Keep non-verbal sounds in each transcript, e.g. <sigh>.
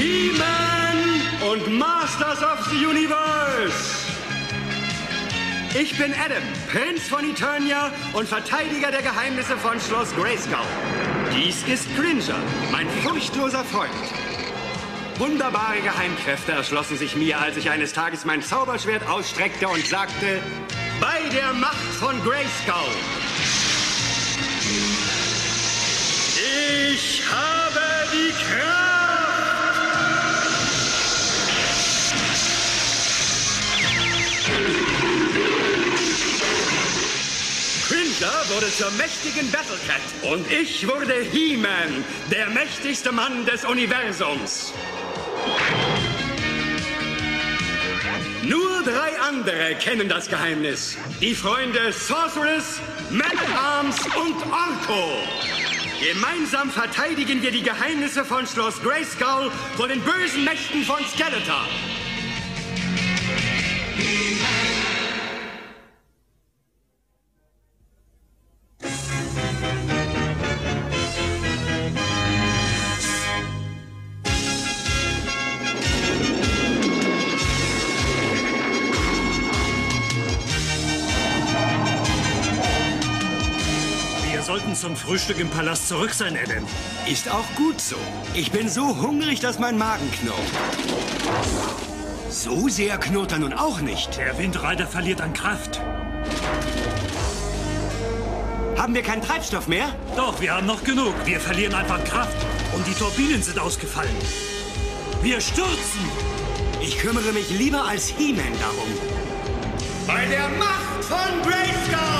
He-Man und Masters of the Universe. Ich bin Adam, Prinz von Eternia und Verteidiger der Geheimnisse von Schloss Grayskull. Dies ist Cringer, mein furchtloser Freund. Wunderbare Geheimkräfte erschlossen sich mir, als ich eines Tages mein Zauberschwert ausstreckte und sagte, bei der Macht von Grayskull. Ich habe die Kraft. Cringer wurde zur mächtigen Battlecat und ich wurde He-Man, der mächtigste Mann des Universums. Nur drei andere kennen das Geheimnis. Die Freunde Sorceress, Man-at-Arms und Orko. Gemeinsam verteidigen wir die Geheimnisse von Schloss Grayskull vor den bösen Mächten von Skeletor. Sollten zum Frühstück im Palast zurück sein, Adam. Ist auch gut so. Ich bin so hungrig, dass mein Magen knurrt. So sehr knurrt er nun auch nicht. Der Windreiter verliert an Kraft. Haben wir keinen Treibstoff mehr? Doch, wir haben noch genug. Wir verlieren einfach Kraft. Und die Turbinen sind ausgefallen. Wir stürzen! Ich kümmere mich lieber als He-Man darum. Bei der Macht von Grayskull!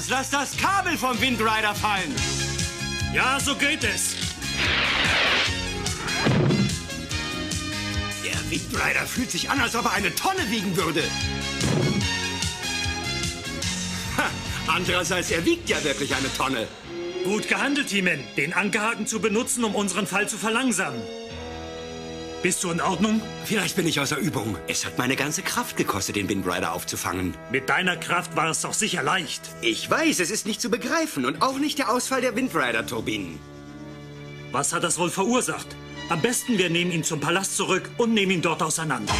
Arms, lass das Kabel vom Windrider fallen! Ja, so geht es. Der Windrider fühlt sich an, als ob er eine Tonne wiegen würde. Ha, andererseits, er wiegt ja wirklich eine Tonne. Gut gehandelt, He-Man. Den Ankerhaken zu benutzen, um unseren Fall zu verlangsamen. Bist du in Ordnung? Vielleicht bin ich außer Übung. Es hat meine ganze Kraft gekostet, den Windrider aufzufangen. Mit deiner Kraft war es doch sicher leicht. Ich weiß, es ist nicht zu begreifen und auch nicht der Ausfall der Windrider-Turbinen. Was hat das wohl verursacht? Am besten, wir nehmen ihn zum Palast zurück und nehmen ihn dort auseinander.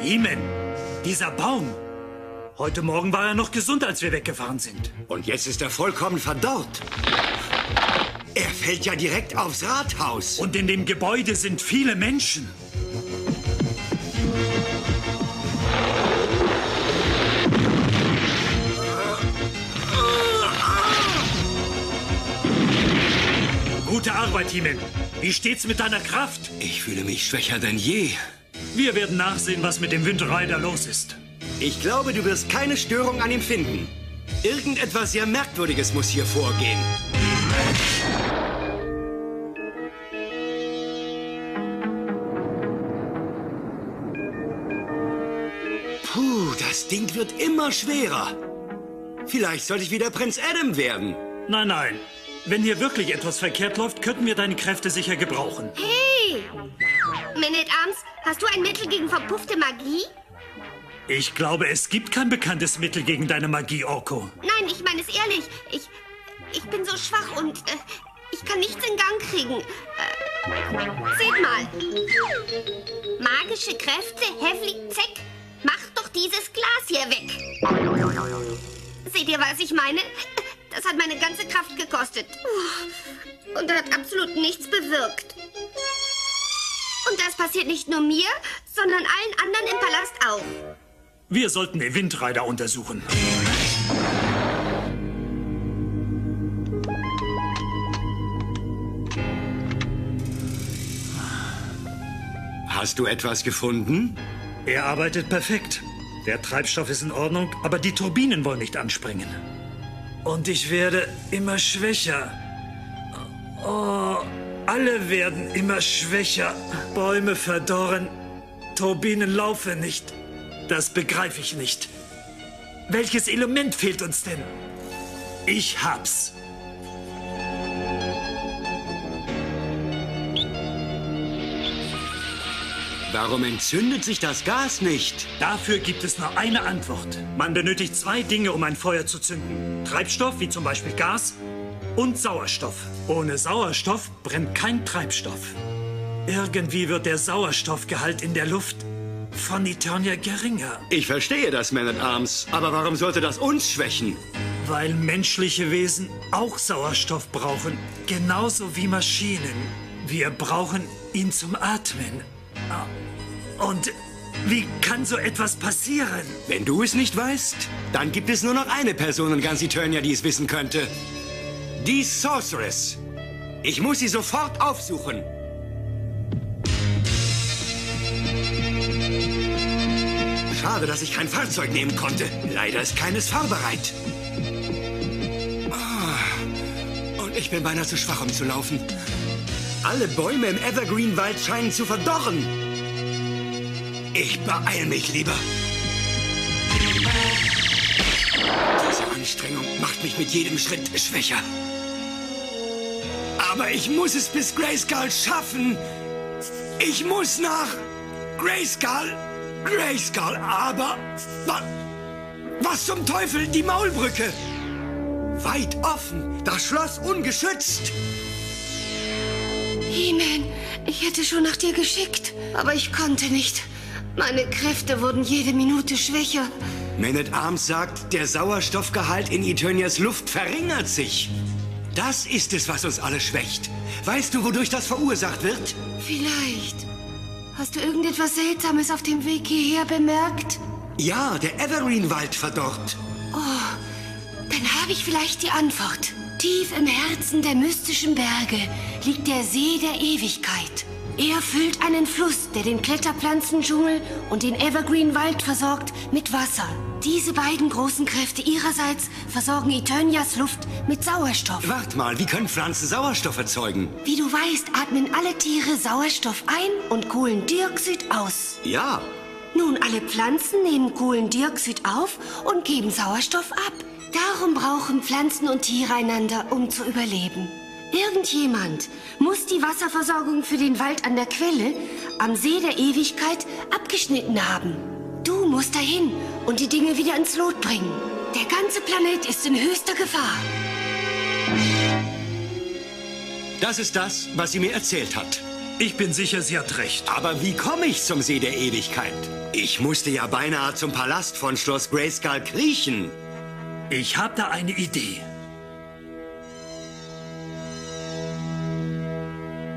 He-Man, dieser Baum. Heute Morgen war er noch gesund, als wir weggefahren sind. Und jetzt ist er vollkommen verdorrt. Er fällt ja direkt aufs Rathaus. Und in dem Gebäude sind viele Menschen. Gute Arbeit, He-Man. Wie steht's mit deiner Kraft? Ich fühle mich schwächer denn je. Wir werden nachsehen, was mit dem Windrider los ist. Ich glaube, du wirst keine Störung an ihm finden. Irgendetwas sehr Merkwürdiges muss hier vorgehen. Puh, das Ding wird immer schwerer. Vielleicht sollte ich wieder Prinz Adam werden. Nein, nein. Wenn hier wirklich etwas verkehrt läuft, könnten wir deine Kräfte sicher gebrauchen. Hey! Man at Arms, hast du ein Mittel gegen verpuffte Magie? Ich glaube, es gibt kein bekanntes Mittel gegen deine Magie, Orko. Nein, ich meine es ehrlich. Ich, ich bin so schwach und äh, ich kann nichts in Gang kriegen. Äh, seht mal. Magische Kräfte, Heavy, Zeck. Mach doch dieses Glas hier weg. Seht ihr, was ich meine? Das hat meine ganze Kraft gekostet. Und hat absolut nichts bewirkt. Und das passiert nicht nur mir, sondern allen anderen im Palast auch. Wir sollten den Windrider untersuchen. Hast du etwas gefunden? Er arbeitet perfekt. Der Treibstoff ist in Ordnung, aber die Turbinen wollen nicht anspringen. Und ich werde immer schwächer. Oh alle werden immer schwächer. Bäume verdorren, Turbinen laufen nicht. Das begreife ich nicht. Welches Element fehlt uns denn? Ich hab's. Warum entzündet sich das Gas nicht? Dafür gibt es nur eine Antwort. Man benötigt zwei Dinge, um ein Feuer zu zünden. Treibstoff, wie zum Beispiel Gas, und Sauerstoff. Ohne Sauerstoff brennt kein Treibstoff. Irgendwie wird der Sauerstoffgehalt in der Luft von Eternia geringer. Ich verstehe das, Man at Arms. Aber warum sollte das uns schwächen? Weil menschliche Wesen auch Sauerstoff brauchen. Genauso wie Maschinen. Wir brauchen ihn zum Atmen. Und wie kann so etwas passieren? Wenn du es nicht weißt, dann gibt es nur noch eine Person in ganz Eternia, die es wissen könnte. Die Sorceress. Ich muss sie sofort aufsuchen. Schade, dass ich kein Fahrzeug nehmen konnte. Leider ist keines fahrbereit. Ah, und ich bin beinahe zu schwach, um zu laufen. Alle Bäume im Evergreen-Wald scheinen zu verdorren. Ich beeil mich lieber. Diese Anstrengung macht mich mit jedem Schritt schwächer. Aber ich muss es bis Grayskull schaffen. Ich muss nach Grayskull. Grayskull, aber... wa- Was zum Teufel? Die Maulbrücke. Weit offen. Das Schloss ungeschützt. He-Man, ich hätte schon nach dir geschickt, aber ich konnte nicht. Meine Kräfte wurden jede Minute schwächer. Man at Arms sagt, der Sauerstoffgehalt in Eternias Luft verringert sich. Das ist es, was uns alle schwächt. Weißt du, wodurch das verursacht wird? Vielleicht. Hast du irgendetwas Seltsames auf dem Weg hierher bemerkt? Ja, der Evergreen-Wald verdorrt. Dann habe ich vielleicht die Antwort. Tief im Herzen der mystischen Berge liegt der See der Ewigkeit. Er füllt einen Fluss, der den Kletterpflanzendschungel und den Evergreen-Wald versorgt mit Wasser. Diese beiden großen Kräfte ihrerseits versorgen Eternias Luft mit Sauerstoff. Wart mal, wie können Pflanzen Sauerstoff erzeugen? Wie du weißt, atmen alle Tiere Sauerstoff ein und Kohlendioxid aus. Ja, Nun, alle Pflanzen nehmen Kohlendioxid auf und geben Sauerstoff ab. Darum brauchen Pflanzen und Tiere einander, um zu überleben. Irgendjemand muss die Wasserversorgung für den Wald an der Quelle am See der Ewigkeit abgeschnitten haben. Du musst dahin und die Dinge wieder ins Lot bringen. Der ganze Planet ist in höchster Gefahr. das ist das, was sie mir erzählt hat. Ich bin sicher, sie hat recht. Aber wie komme ich zum See der Ewigkeit? Ich musste ja beinahe zum Palast von Schloss Grayskull kriechen. Ich habe da eine Idee.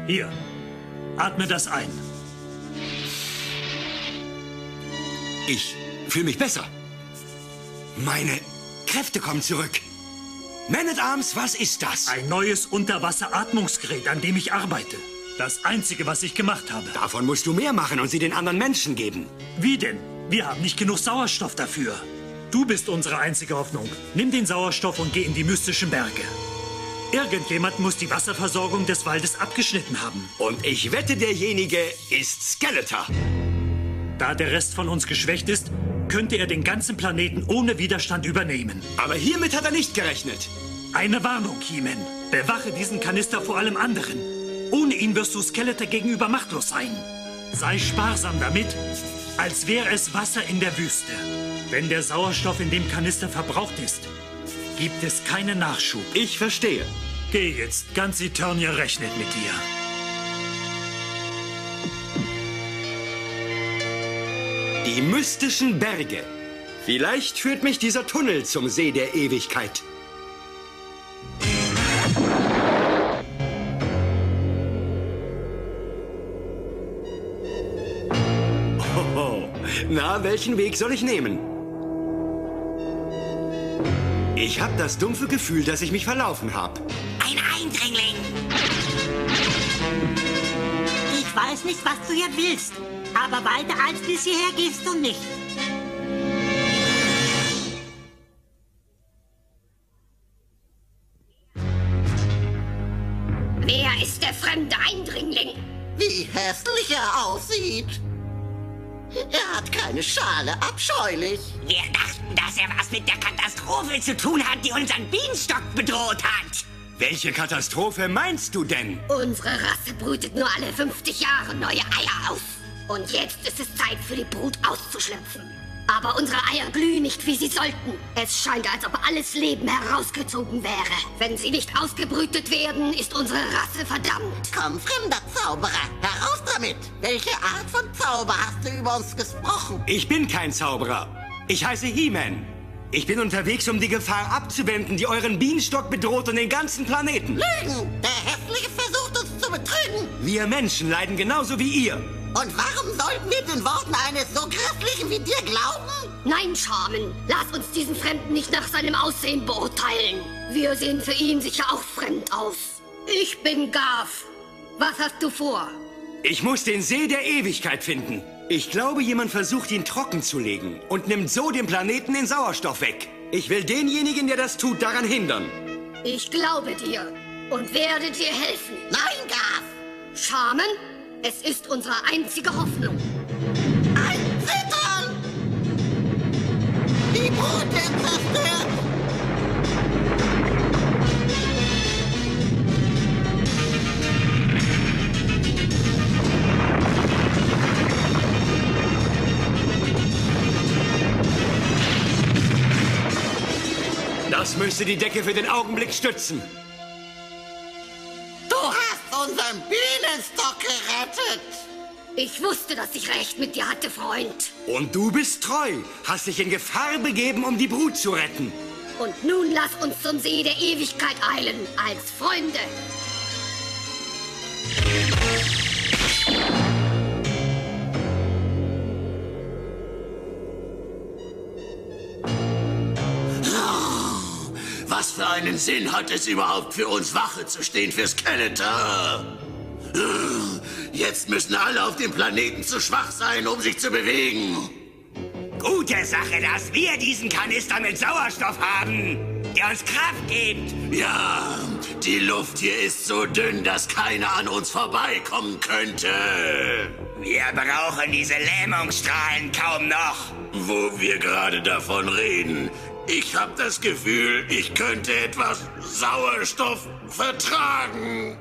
Hier, atme das ein. Ich fühle mich besser. Meine Kräfte kommen zurück. Man at Arms, was ist das? Ein neues Unterwasseratmungsgerät, an dem ich arbeite. Das einzige, was ich gemacht habe. Davon musst du mehr machen und sie den anderen Menschen geben. Wie denn? Wir haben nicht genug Sauerstoff dafür. Du bist unsere einzige Hoffnung. Nimm den Sauerstoff und geh in die mystischen Berge. Irgendjemand muss die Wasserversorgung des Waldes abgeschnitten haben. Und ich wette, derjenige ist Skeletor. Da der Rest von uns geschwächt ist, könnte er den ganzen Planeten ohne Widerstand übernehmen. Aber hiermit hat er nicht gerechnet. Eine Warnung, He-Man. Bewache diesen Kanister vor allem anderen. Ohne ihn wirst du Skeletor gegenüber machtlos sein. Sei sparsam damit, als wäre es Wasser in der Wüste. Wenn der Sauerstoff in dem Kanister verbraucht ist, gibt es keinen Nachschub. Ich verstehe. Geh jetzt, ganz Eternia rechnet mit dir. Die mystischen Berge. Vielleicht führt mich dieser Tunnel zum See der Ewigkeit. Hoho. <laughs> Na, welchen Weg soll ich nehmen? Ich habe das dumpfe Gefühl, dass ich mich verlaufen habe. Ein Eindringling. Weiß nicht, was du hier willst, aber weiter als bis hierher gehst du nicht. Wer ist der fremde Eindringling? Wie hässlich er aussieht. Er hat keine Schale, abscheulich. Wir dachten, dass er was mit der Katastrophe zu tun hat, die unseren Bienenstock bedroht hat. Welche Katastrophe meinst du denn? Unsere Rasse brütet nur alle 50 Jahre neue Eier aus. Und jetzt ist es Zeit für die Brut auszuschlüpfen. Aber unsere Eier glühen nicht, wie sie sollten. Es scheint, als ob alles Leben herausgezogen wäre. Wenn sie nicht ausgebrütet werden, ist unsere Rasse verdammt. Komm, fremder Zauberer, heraus damit. Welche Art von Zauber hast du über uns gesprochen? Ich bin kein Zauberer. Ich heiße He-Man. Ich bin unterwegs, um die Gefahr abzuwenden, die euren Bienenstock bedroht und den ganzen Planeten. Lügen! Der Hässliche versucht uns zu betrügen. Wir Menschen leiden genauso wie ihr. Und warum sollten wir den Worten eines so Grässlichen wie dir glauben? Nein, Charmen, lass uns diesen Fremden nicht nach seinem Aussehen beurteilen. Wir sehen für ihn sicher auch fremd aus. Ich bin Garf. Was hast du vor? Ich muss den See der Ewigkeit finden. Ich glaube, jemand versucht, ihn trocken zu legen und nimmt so dem Planeten den Sauerstoff weg. Ich will denjenigen, der das tut, daran hindern. Ich glaube dir und werde dir helfen. Nein, Gaf! Charmen, es ist unsere einzige Hoffnung. Ein Zittern! Die Brut wird Müsste die Decke für den Augenblick stützen. Du hast unseren Bienenstock gerettet! Ich wusste, dass ich recht mit dir hatte, Freund. Und du bist treu, hast dich in Gefahr begeben, um die Brut zu retten. Und nun lass uns zum See der Ewigkeit eilen, als Freunde. Für einen Sinn hat es überhaupt für uns Wache zu stehen für Skeletor? Jetzt müssen alle auf dem Planeten zu schwach sein, um sich zu bewegen. Gute Sache, dass wir diesen Kanister mit Sauerstoff haben, der uns Kraft gibt. Ja, die Luft hier ist so dünn, dass keiner an uns vorbeikommen könnte. Wir brauchen diese Lähmungsstrahlen kaum noch. Wo wir gerade davon reden, ich habe das Gefühl, ich könnte etwas Sauerstoff vertragen.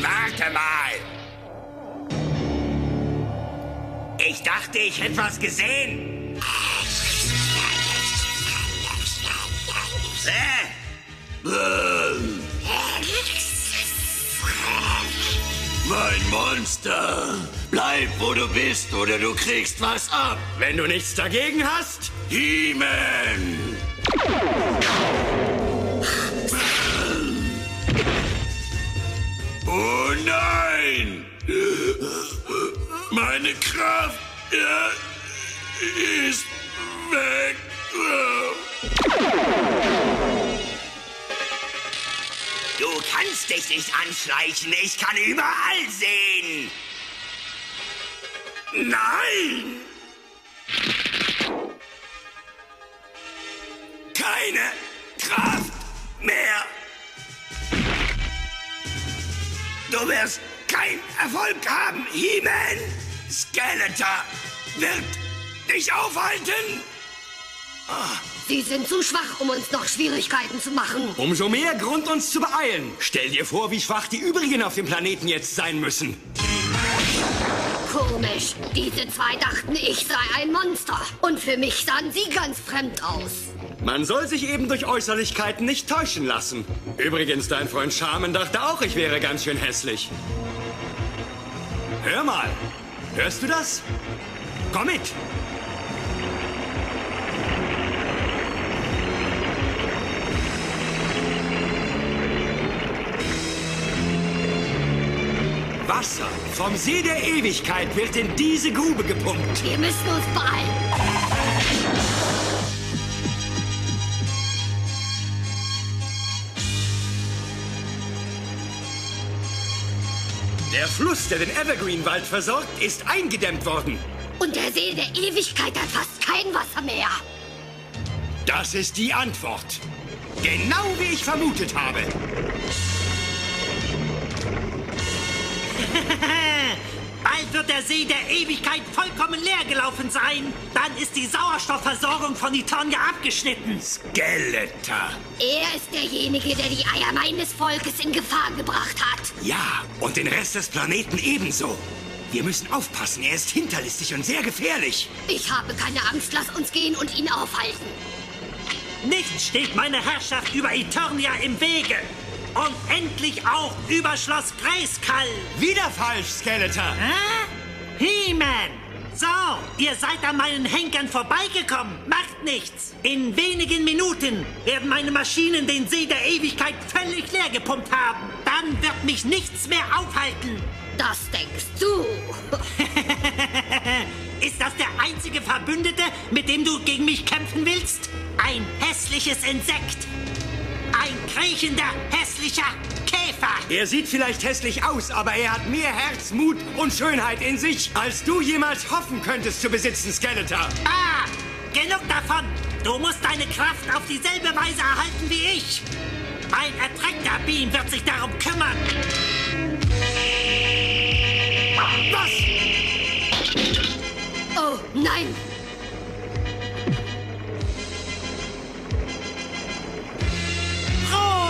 Warte mal. Ich dachte, ich hätte was gesehen. Äh. Mein Monster, bleib wo du bist oder du kriegst was ab. Wenn du nichts dagegen hast, He-Man! Oh nein! Meine Kraft ja, ist weg. du kannst dich nicht anschleichen. Ich kann überall sehen. Nein! Keine Kraft mehr. Du wirst keinen Erfolg haben, He-Man. Skeletor wird dich aufhalten. Sie sind zu schwach, um uns noch Schwierigkeiten zu machen. umso mehr Grund, uns zu beeilen. Stell dir vor, wie schwach die übrigen auf dem Planeten jetzt sein müssen. Komisch. Diese zwei dachten, ich sei ein Monster. Und für mich sahen sie ganz fremd aus. Man soll sich eben durch Äußerlichkeiten nicht täuschen lassen. Übrigens, dein Freund Charmen dachte auch, ich wäre ganz schön hässlich. Hör mal. Hörst du das? Komm mit. Wasser vom See der Ewigkeit wird in diese Grube gepumpt. Wir müssen uns beeilen. Der Fluss, der den Evergreen-Wald versorgt, ist eingedämmt worden. Und der See der Ewigkeit hat fast kein Wasser mehr. Das ist die Antwort. Genau wie ich vermutet habe. <laughs> Bald wird der See der Ewigkeit vollkommen leer gelaufen sein. Dann ist die Sauerstoffversorgung von Eternia abgeschnitten. Skeletor. Er ist derjenige, der die Eier meines Volkes in Gefahr gebracht hat. Ja, und den Rest des Planeten ebenso. Wir müssen aufpassen, er ist hinterlistig und sehr gefährlich. Ich habe keine Angst, lass uns gehen und ihn aufhalten. Nichts steht meiner Herrschaft über Eternia im Wege. Und endlich auch über Schloss Grayskull. Wieder falsch, Skeletor. Hä? He-Man! So, ihr seid an meinen Henkern vorbeigekommen. Macht nichts. In wenigen Minuten werden meine Maschinen den See der Ewigkeit völlig leer gepumpt haben. Dann wird mich nichts mehr aufhalten. Das denkst du. <laughs> Ist das der einzige Verbündete, mit dem du gegen mich kämpfen willst? Ein hässliches Insekt. Kriechender, hässlicher Käfer. Er sieht vielleicht hässlich aus, aber er hat mehr Herz, Mut und Schönheit in sich, als du jemals hoffen könntest zu besitzen, Skeletor. Ah, genug davon. Du musst deine Kraft auf dieselbe Weise erhalten wie ich. Mein ertränkter Beam wird sich darum kümmern. Was? Oh, nein.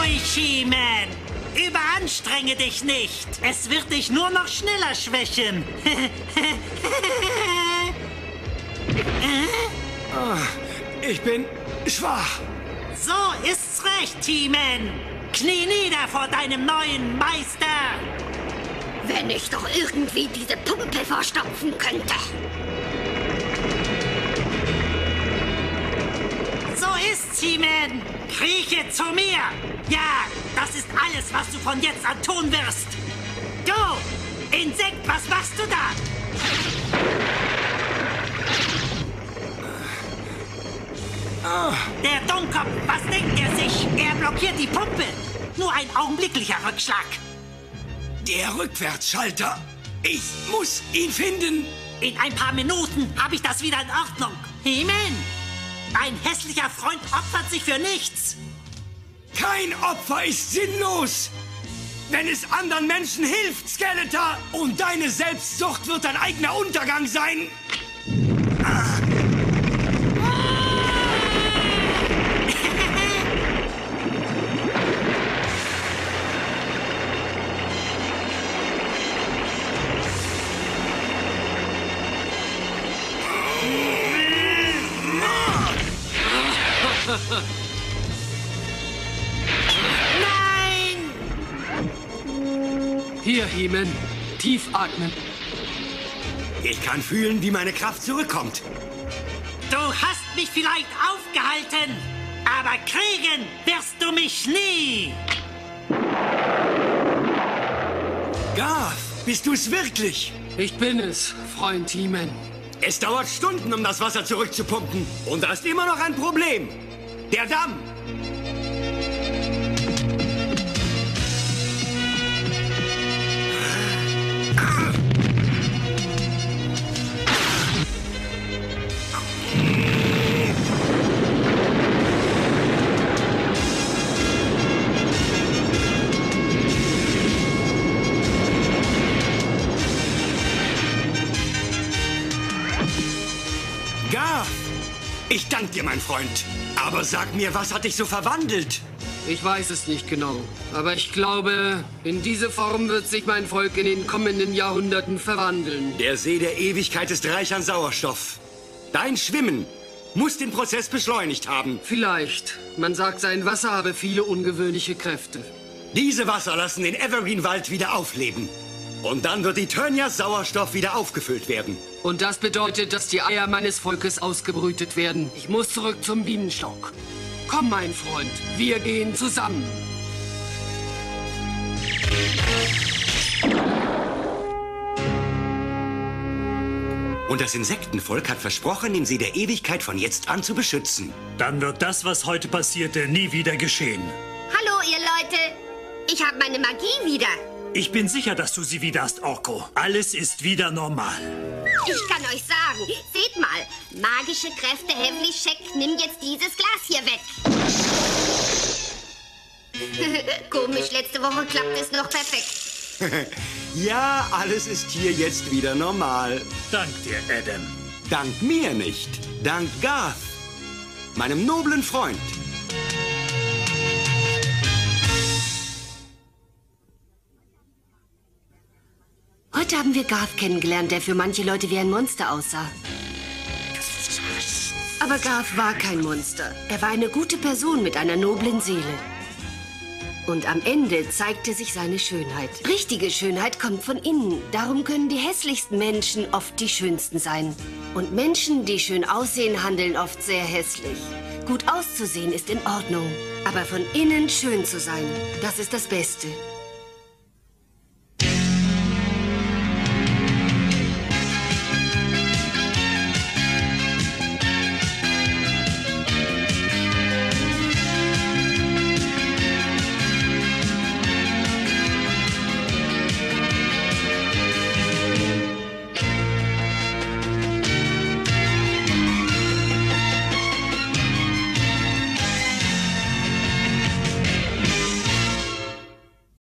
Ruhig, He-Man. Überanstrenge dich nicht. Es wird dich nur noch schneller schwächen. <laughs> Ich bin schwach. so ist's recht, He-Man. Knie nieder vor deinem neuen Meister. Wenn ich doch irgendwie diese Pumpe verstopfen könnte. He-Man. Krieche zu mir. Ja, das ist alles, was du von jetzt an tun wirst. Du, Insekt, was machst du da? Der Dummkopf, was denkt er sich? Er blockiert die Pumpe. Nur ein augenblicklicher Rückschlag. Der Rückwärtsschalter. Ich muss ihn finden. In ein paar Minuten habe ich das wieder in Ordnung. He-Man, dein hässlicher Freund opfert sich für nichts. Kein Opfer ist sinnlos. Wenn es anderen Menschen hilft, Skeletor, und deine Selbstsucht wird dein eigener Untergang sein. Nein! Hier, Heeman. Tief atmen. Ich kann fühlen, wie meine Kraft zurückkommt. Du hast mich vielleicht aufgehalten, aber kriegen wirst du mich nie. Garth, bist du es wirklich? Ich bin es, Freund Heeman. Es dauert Stunden, um das Wasser zurückzupumpen. Und da ist immer noch ein Problem. Der Damm. Ich danke dir, mein Freund. Aber sag mir, was hat dich so verwandelt? Ich weiß es nicht genau, aber ich glaube, in diese Form wird sich mein Volk in den kommenden Jahrhunderten verwandeln. Der See der Ewigkeit ist reich an Sauerstoff. Dein Schwimmen muss den Prozess beschleunigt haben. Vielleicht. Man sagt, sein Wasser habe viele ungewöhnliche Kräfte. Diese Wasser lassen den Evergreen-Wald wieder aufleben. Und dann wird Eternias Sauerstoff wieder aufgefüllt werden. Und das bedeutet, dass die Eier meines Volkes ausgebrütet werden. Ich muss zurück zum Bienenstock. Komm, mein Freund, wir gehen zusammen. Und das Insektenvolk hat versprochen, den See der Ewigkeit von jetzt an zu beschützen. Dann wird das, was heute passierte, nie wieder geschehen. Hallo, ihr Leute. Ich habe meine Magie wieder. Ich bin sicher, dass du sie wieder hast, Orko. Alles ist wieder normal. Ich kann euch sagen, seht mal, magische Kräfte Heavlich nimm jetzt dieses Glas hier weg. <laughs> Komisch, letzte Woche klappt es noch perfekt. <laughs> ja, alles ist hier jetzt wieder normal. Dank dir, Adam. Dank mir nicht. Dank Garth, meinem noblen Freund. Heute haben wir Garth kennengelernt, der für manche Leute wie ein Monster aussah. Aber Garth war kein Monster. Er war eine gute Person mit einer noblen Seele. Und am Ende zeigte sich seine Schönheit. Richtige Schönheit kommt von innen. Darum können die hässlichsten Menschen oft die schönsten sein. Und Menschen, die schön aussehen, handeln oft sehr hässlich. Gut auszusehen ist in Ordnung. Aber von innen schön zu sein, das ist das Beste.